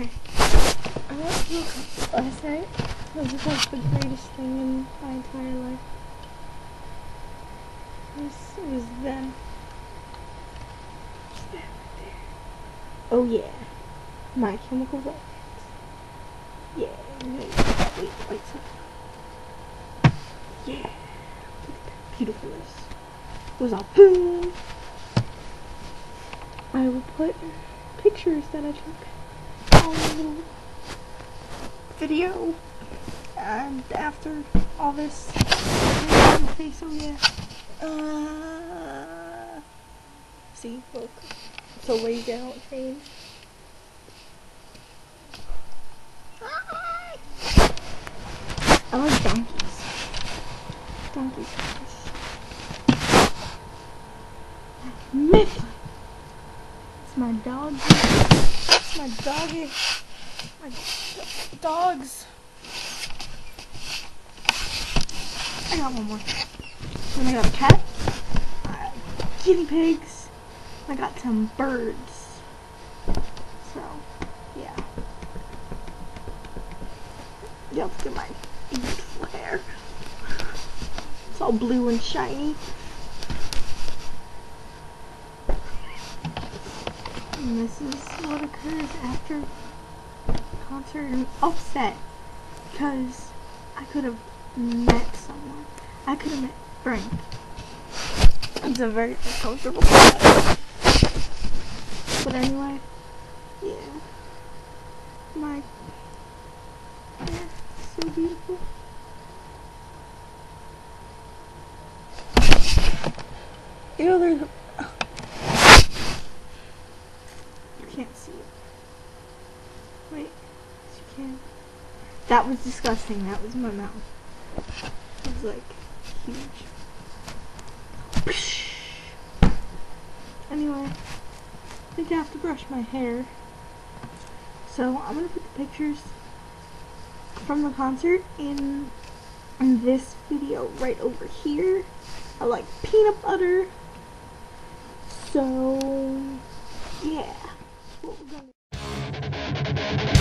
Okay. I went concert last night. It was like the greatest thing in my entire life. It was, it was right. Oh yeah. My Chemical Romance. Yeah. Wait, wait, wait. Yeah. Look at that beautifulness. It was all boom. I will put pictures that I took video. And after all this, okay, so yeah. Uh, see, look. It's a laid out thing. I like donkeys. Donkeys. Mifflin. It's my dog. My doggy. My dogs. I got one more. Then I got a cat. Uh, guinea pigs. I got some birds. So, yeah. Look at my hair. It's all blue and shiny. And this is what occurs after concert and upset because I could have met someone. I could have met Frank. It's a very uncomfortable spot. But anyway, yeah. My hair is so beautiful. Ew, there's a you can't see it. Wait, you can. That was disgusting. That was my mouth. It was like huge. Anyway, I think I have to brush my hair. So I'm gonna put the pictures from the concert in, in this video right over here. I like peanut butter. So yeah, Falou, galera.